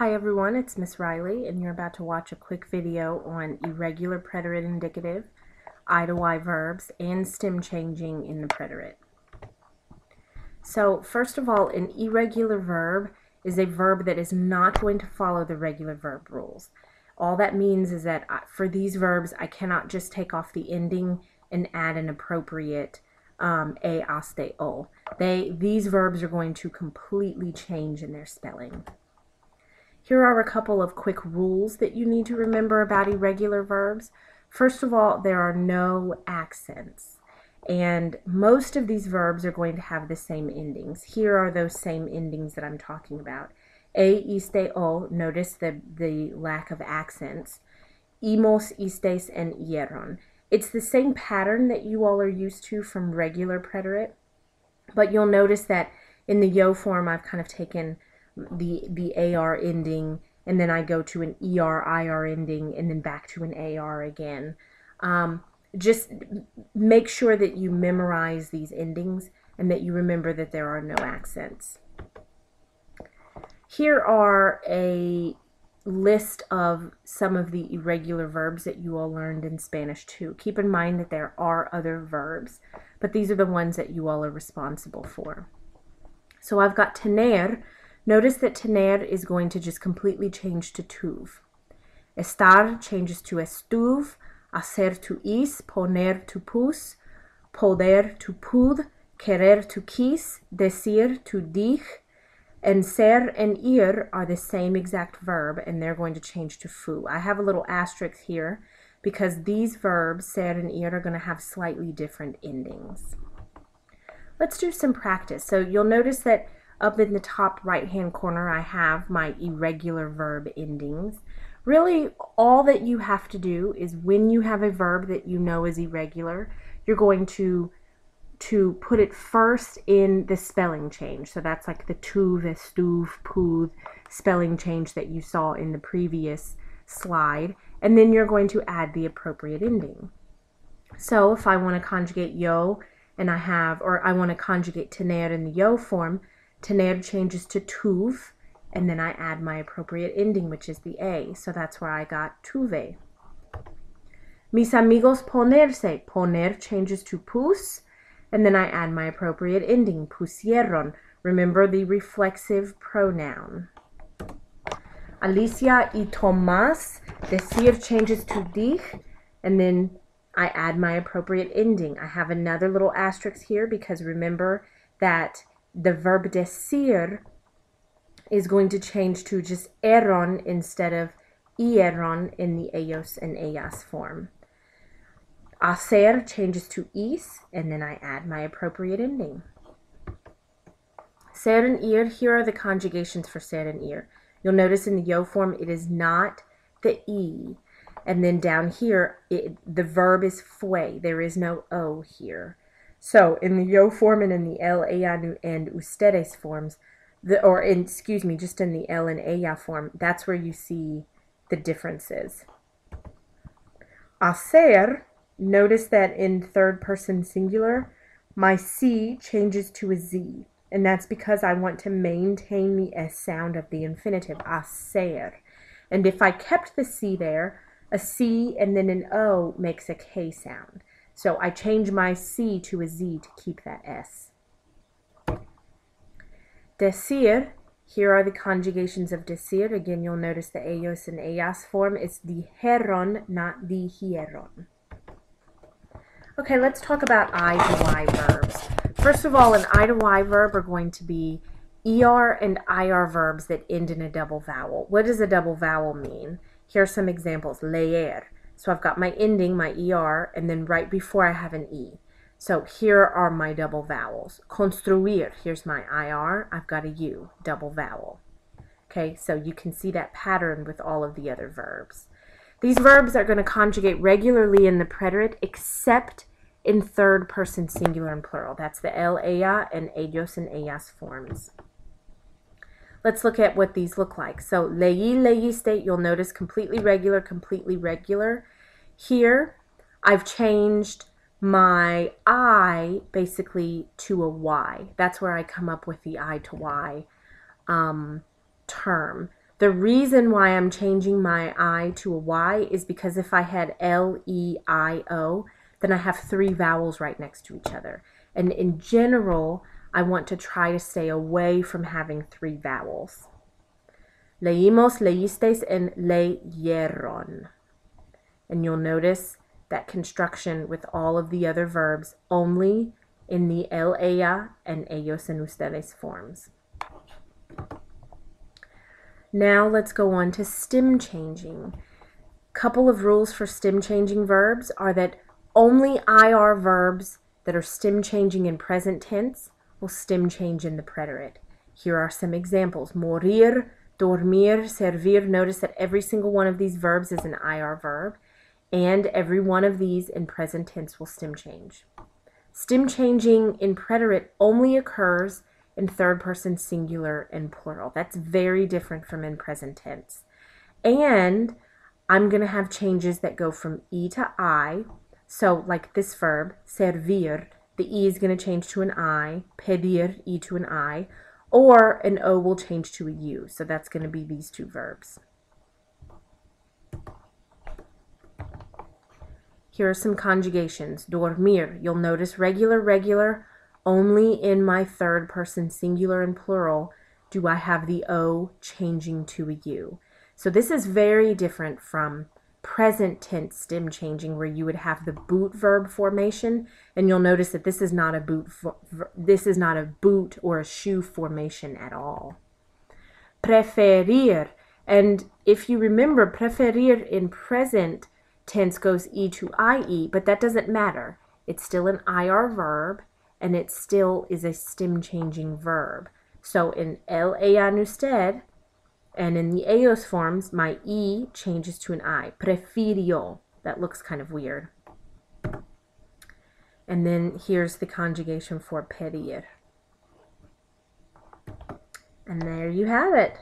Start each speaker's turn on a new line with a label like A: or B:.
A: Hi everyone, it's Miss Riley and you're about to watch a quick video on irregular preterite indicative, I to Y verbs, and stem changing in the preterite. So first of all, an irregular verb is a verb that is not going to follow the regular verb rules. All that means is that for these verbs, I cannot just take off the ending and add an appropriate um, a, aste, o. They, these verbs are going to completely change in their spelling. Here are a couple of quick rules that you need to remember about irregular verbs. First of all, there are no accents. And most of these verbs are going to have the same endings. Here are those same endings that I'm talking about. E, iste, o, notice the, the lack of accents. Imos, istes, and ieron. It's the same pattern that you all are used to from regular preterite, but you'll notice that in the yo form, I've kind of taken the the AR ending, and then I go to an ER IR ending, and then back to an AR again. Um, just make sure that you memorize these endings and that you remember that there are no accents. Here are a list of some of the irregular verbs that you all learned in Spanish too. Keep in mind that there are other verbs, but these are the ones that you all are responsible for. So I've got tener, Notice that tener is going to just completely change to tuv. Estar changes to estuv, hacer to is, poner to pus, poder to pud, querer to quis, decir to dij, and ser and ir are the same exact verb and they're going to change to fu. I have a little asterisk here because these verbs, ser and ir, are going to have slightly different endings. Let's do some practice. So you'll notice that up in the top right hand corner, I have my irregular verb endings. Really, all that you have to do is when you have a verb that you know is irregular, you're going to to put it first in the spelling change. So that's like the tuv, estuv, pus spelling change that you saw in the previous slide. And then you're going to add the appropriate ending. So if I want to conjugate yo and I have, or I want to conjugate tener in the yo form, Tener changes to tuv, and then I add my appropriate ending, which is the A. So that's where I got tuve. Mis amigos ponerse. Poner changes to pus, and then I add my appropriate ending, pusieron. Remember the reflexive pronoun. Alicia y Tomás. Decir changes to dij, and then I add my appropriate ending. I have another little asterisk here because remember that the verb decir is going to change to just eron instead of ieron in the ellos and ellas form. Hacer changes to is, and then I add my appropriate ending. Ser and ir, here are the conjugations for ser and ir. You'll notice in the yo form it is not the e. And then down here, it, the verb is fue. There is no o here. So in the yo form and in the el, ella, and ustedes forms, the, or in, excuse me, just in the el and ella form, that's where you see the differences. Hacer, notice that in third person singular, my C changes to a Z. And that's because I want to maintain the S sound of the infinitive, hacer. And if I kept the C there, a C and then an O makes a K sound. So I change my C to a Z to keep that S. Decir, here are the conjugations of decir. Again, you'll notice the ellos and ellas form. It's dijeron, not dijeron. Okay, let's talk about I to Y verbs. First of all, an I to Y verb are going to be ER and IR verbs that end in a double vowel. What does a double vowel mean? Here are some examples. Leer, so I've got my ending, my ER, and then right before I have an E. So here are my double vowels. Construir, here's my IR, I've got a U, double vowel. Okay, so you can see that pattern with all of the other verbs. These verbs are going to conjugate regularly in the preterite except in third person singular and plural. That's the el, ella, and ellos and ellas forms. Let's look at what these look like. So leí, state, you'll notice completely regular, completely regular. Here, I've changed my I basically to a Y. That's where I come up with the I to Y um, term. The reason why I'm changing my I to a Y is because if I had L, E, I, O, then I have three vowels right next to each other. And in general, I want to try to stay away from having three vowels. Leímos, leísteis, and leyeron. And you'll notice that construction with all of the other verbs only in the el, ella, and ellos and ustedes forms. Now let's go on to stem changing. A couple of rules for stem changing verbs are that only IR verbs that are stem changing in present tense will stem change in the preterite. Here are some examples. Morir, dormir, servir. Notice that every single one of these verbs is an IR verb, and every one of these in present tense will stem change. Stem changing in preterite only occurs in third person singular and plural. That's very different from in present tense. And I'm going to have changes that go from E to I. So, like this verb, servir, the E is going to change to an I, pedir, E to an I, or an O will change to a U. So that's going to be these two verbs. Here are some conjugations. Dormir, you'll notice regular, regular, only in my third person singular and plural do I have the O changing to a U. So this is very different from present tense stem changing where you would have the boot verb formation and you'll notice that this is not a boot this is not a boot or a shoe formation at all. Preferir and if you remember preferir in present tense goes e to ie but that doesn't matter. It's still an IR verb and it still is a stem changing verb. So in el ella usted and in the ellos forms, my e changes to an i. Prefirio. That looks kind of weird. And then here's the conjugation for pedir. And there you have it.